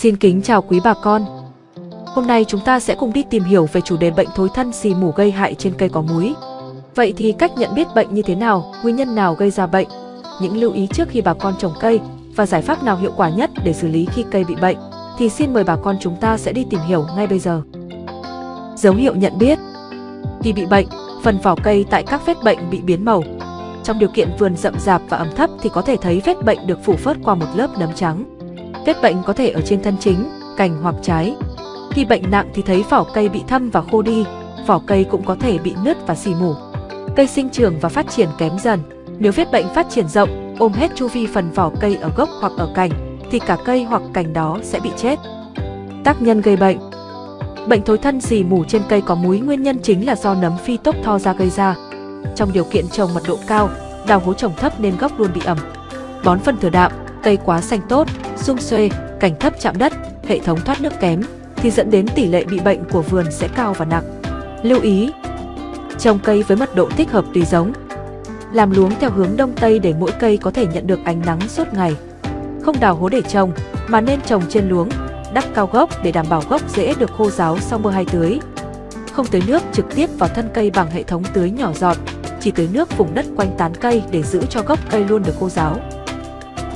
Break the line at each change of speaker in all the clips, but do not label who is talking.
Xin kính chào quý bà con. Hôm nay chúng ta sẽ cùng đi tìm hiểu về chủ đề bệnh thối thân xì mủ gây hại trên cây có múi. Vậy thì cách nhận biết bệnh như thế nào, nguyên nhân nào gây ra bệnh, những lưu ý trước khi bà con trồng cây và giải pháp nào hiệu quả nhất để xử lý khi cây bị bệnh thì xin mời bà con chúng ta sẽ đi tìm hiểu ngay bây giờ. Dấu hiệu nhận biết Khi bị bệnh, phần vỏ cây tại các vết bệnh bị biến màu. Trong điều kiện vườn rậm rạp và ẩm thấp thì có thể thấy vết bệnh được phủ phớt qua một lớp nấm trắng. Vết bệnh có thể ở trên thân chính, cành hoặc trái. Khi bệnh nặng thì thấy vỏ cây bị thâm và khô đi, vỏ cây cũng có thể bị nứt và xì mủ. Cây sinh trưởng và phát triển kém dần. Nếu vết bệnh phát triển rộng, ôm hết chu vi phần vỏ cây ở gốc hoặc ở cành, thì cả cây hoặc cành đó sẽ bị chết. Tác nhân gây bệnh Bệnh thối thân xì mủ trên cây có múi nguyên nhân chính là do nấm phi tốc tho ra gây ra. Trong điều kiện trồng mật độ cao, đào hố trồng thấp nên gốc luôn bị ẩm. Bón phân thừa đạm, cây quá xanh tốt, xung xuê, cảnh thấp chạm đất, hệ thống thoát nước kém thì dẫn đến tỷ lệ bị bệnh của vườn sẽ cao và nặng. Lưu ý, trồng cây với mật độ thích hợp tùy giống. Làm luống theo hướng đông tây để mỗi cây có thể nhận được ánh nắng suốt ngày. Không đào hố để trồng, mà nên trồng trên luống, đắp cao gốc để đảm bảo gốc dễ được khô ráo sau mưa hay tưới. Không tưới nước trực tiếp vào thân cây bằng hệ thống tưới nhỏ giọt, chỉ tưới nước vùng đất quanh tán cây để giữ cho gốc cây luôn được khô ráo.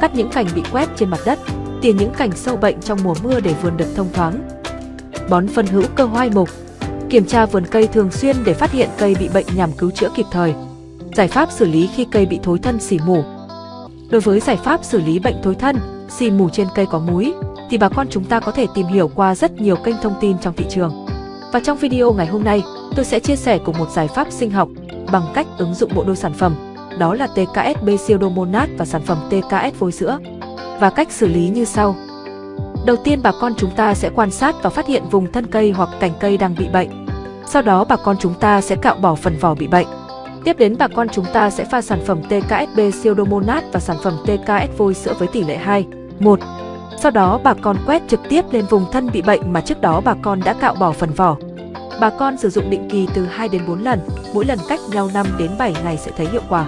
Cắt những cành bị quét trên mặt đất, tỉa những cành sâu bệnh trong mùa mưa để vườn được thông thoáng. Bón phân hữu cơ hoai mục. Kiểm tra vườn cây thường xuyên để phát hiện cây bị bệnh nhằm cứu chữa kịp thời. Giải pháp xử lý khi cây bị thối thân xỉ mủ. Đối với giải pháp xử lý bệnh thối thân, xì mù trên cây có múi, thì bà con chúng ta có thể tìm hiểu qua rất nhiều kênh thông tin trong thị trường. Và trong video ngày hôm nay, tôi sẽ chia sẻ cùng một giải pháp sinh học bằng cách ứng dụng bộ đôi sản phẩm, đó là TKS Pseudomonas và sản phẩm TKS vôi sữa. Và cách xử lý như sau. Đầu tiên bà con chúng ta sẽ quan sát và phát hiện vùng thân cây hoặc cành cây đang bị bệnh. Sau đó bà con chúng ta sẽ cạo bỏ phần vỏ bị bệnh. Tiếp đến bà con chúng ta sẽ pha sản phẩm TKSB Pseudomonas và sản phẩm TKS vôi sữa với tỷ lệ 2, 1. Sau đó bà con quét trực tiếp lên vùng thân bị bệnh mà trước đó bà con đã cạo bỏ phần vỏ. Bà con sử dụng định kỳ từ 2 đến 4 lần, mỗi lần cách nhau 5 đến 7 ngày sẽ thấy hiệu quả.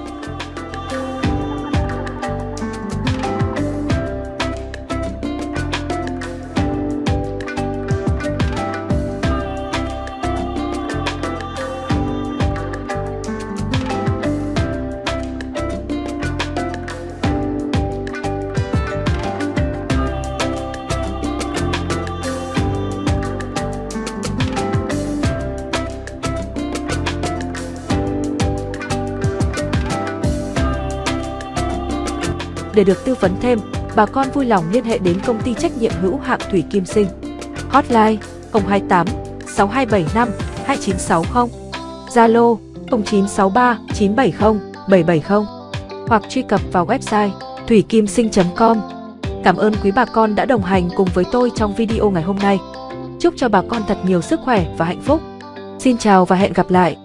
Để được tư vấn thêm, bà con vui lòng liên hệ đến công ty trách nhiệm hữu hạn Thủy Kim Sinh. Hotline 028 6275 2960, Zalo 0963 970 770 hoặc truy cập vào website thuykimsinh.com. Cảm ơn quý bà con đã đồng hành cùng với tôi trong video ngày hôm nay. Chúc cho bà con thật nhiều sức khỏe và hạnh phúc. Xin chào và hẹn gặp lại.